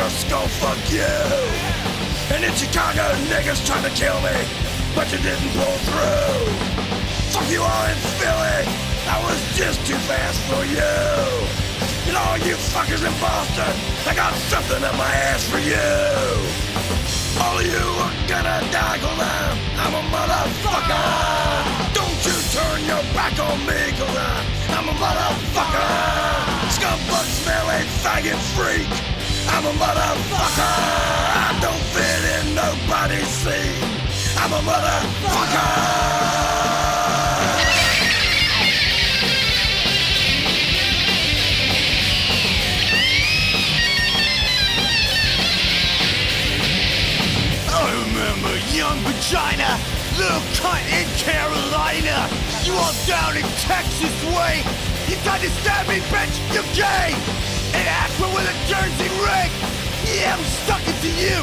your skull, fuck you. And in Chicago, niggas trying to kill me, but you didn't pull through. Fuck you all in Philly, I was just too fast for you. And all you fuckers in Boston, I got something up my ass for you. All of you are gonna die, cause I'm, I'm a motherfucker. Don't you turn your back on me, cause I'm, I'm a motherfucker. Scumbag smelling faggot freak. I'm a motherfucker. I don't fit in nobody's scene. I'm a motherfucker. You all down in Texas way. You tried to stab me, bitch, you gay. And Akron with a Jersey rig. Yeah, I'm stuck it to you.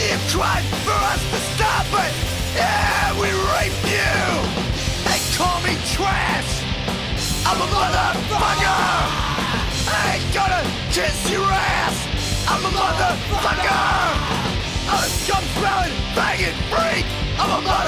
You cried for us to stop it. Yeah, we raped you. They call me trash. I'm a motherfucker. I ain't gonna kiss your ass. I'm a motherfucker. I'm a scum smelling faggot freak. I'm a motherfucker.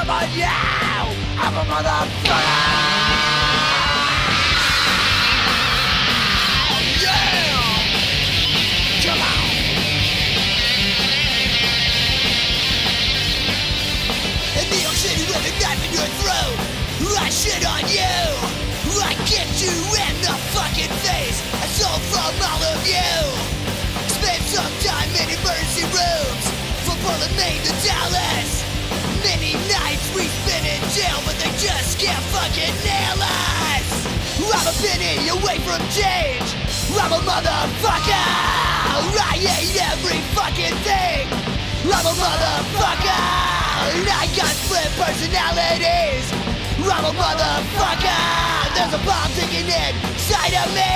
I'm someone you. I'm a motherfucker. I'm a away from change I'm a motherfucker! I hate every fucking thing! I'm a motherfucker! I got split personalities! I'm a motherfucker! There's a bomb ticking inside of me